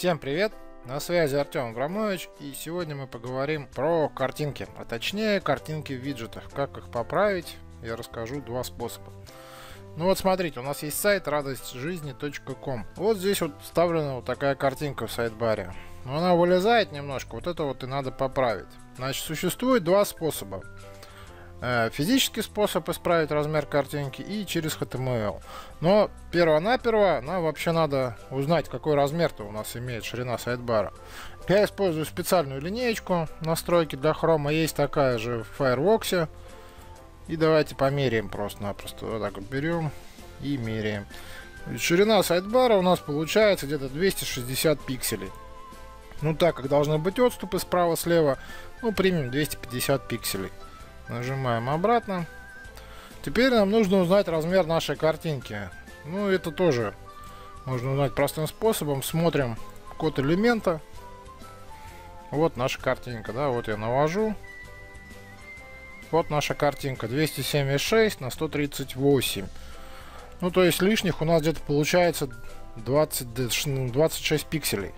Всем привет! На связи Артем Абрамович, и сегодня мы поговорим про картинки, а точнее картинки в виджетах. Как их поправить, я расскажу два способа. Ну вот смотрите, у нас есть сайт радостьжизни.ком. Вот здесь вот вставлена вот такая картинка в сайт-баре. Но она вылезает немножко, вот это вот и надо поправить. Значит, существует два способа. Э, физический способ исправить размер картинки и через HTML. Но перво-наперво нам вообще надо узнать, какой размер-то у нас имеет ширина сайдбара. Я использую специальную линеечку настройки для хрома, есть такая же в Firefox. И давайте померяем просто-напросто. Вот так вот берем и меряем. Ширина сайдбара у нас получается где-то 260 пикселей. Ну так как должны быть отступы справа-слева, ну примем 250 пикселей. Нажимаем обратно. Теперь нам нужно узнать размер нашей картинки. Ну, это тоже можно узнать простым способом. Смотрим код элемента. Вот наша картинка, да, вот я навожу. Вот наша картинка 276 на 138. Ну, то есть лишних у нас где-то получается 20, 26 пикселей.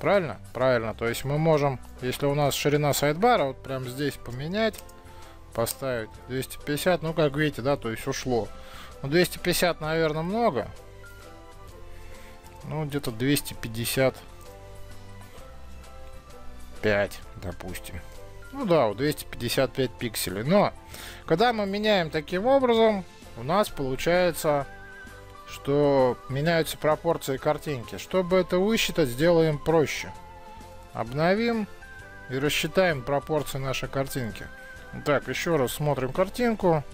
Правильно? Правильно. То есть мы можем, если у нас ширина сайдбара, вот прям здесь поменять поставить. 250 ну как видите да то есть ушло. Ну 250 наверное много. Ну где-то 255 допустим. Ну да вот 255 пикселей. Но когда мы меняем таким образом у нас получается что меняются пропорции картинки. Чтобы это высчитать сделаем проще. Обновим и рассчитаем пропорции нашей картинки так, еще раз смотрим картинку.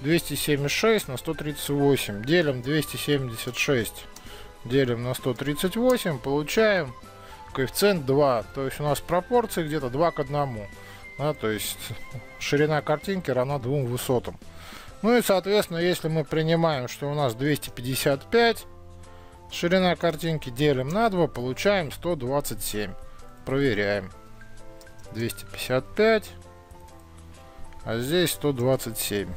276 на 138. Делим 276. Делим на 138. Получаем коэффициент 2. То есть у нас пропорции где-то 2 к 1. Да, то есть ширина картинки равна двум высотам. Ну и соответственно, если мы принимаем, что у нас 255, ширина картинки делим на 2, получаем 127. Проверяем. 255 а здесь 127.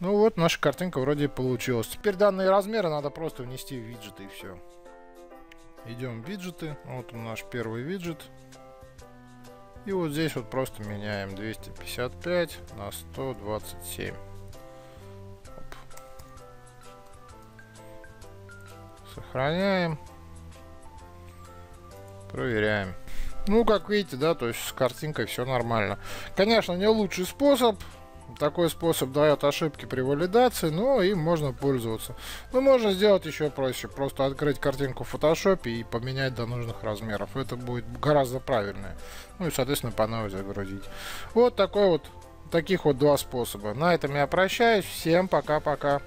Ну вот, наша картинка вроде получилась. Теперь данные размеры надо просто внести в виджеты и все. Идем в виджеты. Вот он наш первый виджет. И вот здесь вот просто меняем 255 на 127. Оп. Сохраняем. Проверяем. Ну, как видите, да, то есть с картинкой все нормально. Конечно, не лучший способ. Такой способ дает ошибки при валидации, но им можно пользоваться. Но можно сделать еще проще. Просто открыть картинку в фотошопе и поменять до нужных размеров. Это будет гораздо правильнее. Ну и, соответственно, по новой загрузить. Вот такой вот, таких вот два способа. На этом я прощаюсь. Всем пока-пока.